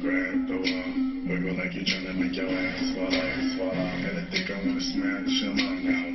Grab the wall, wiggle like you're trying to make your ass fall out, fall out, And I think I wanna smash your mom now.